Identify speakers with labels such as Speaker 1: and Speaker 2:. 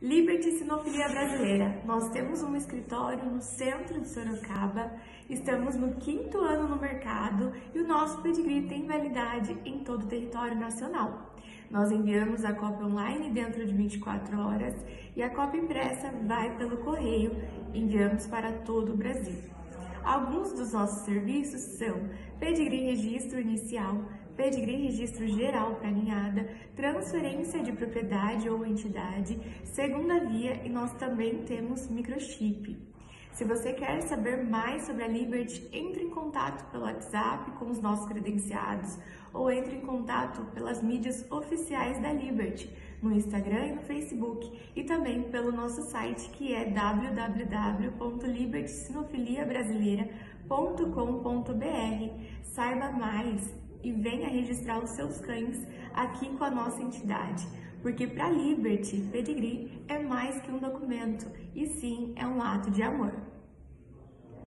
Speaker 1: Liberty Sinofilia Brasileira. Nós temos um escritório no centro de Sorocaba, estamos no quinto ano no mercado e o nosso pedigree tem validade em todo o território nacional. Nós enviamos a cópia online dentro de 24 horas e a cópia impressa vai pelo correio, enviamos para todo o Brasil. Alguns dos nossos serviços são pedigree registro inicial, pedigree registro geral para ninhada, transferência de propriedade ou entidade, segunda via e nós também temos microchip. Se você quer saber mais sobre a Liberty, entre em contato pelo WhatsApp com os nossos credenciados ou entre em contato pelas mídias oficiais da Liberty, no Instagram e no Facebook, e também pelo nosso site que é www.libertysinofiliabrasileira.com.br. Saiba mais e venha registrar os seus cães aqui com a nossa entidade. Porque para Liberty, Pedigree é mais que um documento, e sim é um ato de amor.